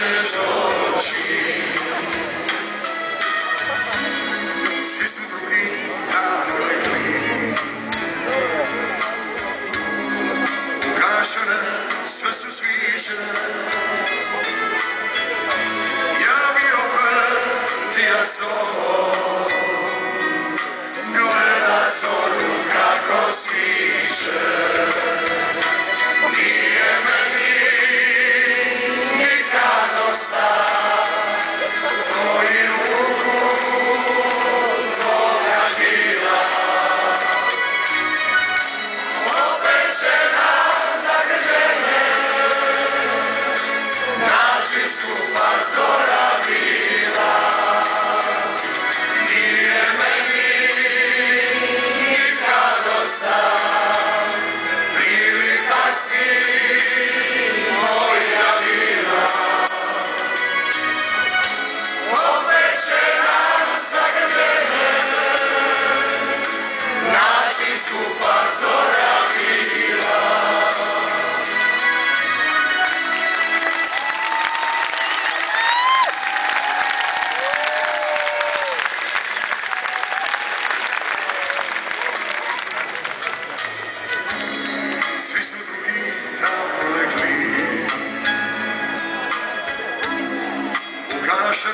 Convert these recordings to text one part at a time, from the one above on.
message of Jesus. Listen now. Naći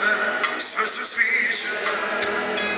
Ugašene sve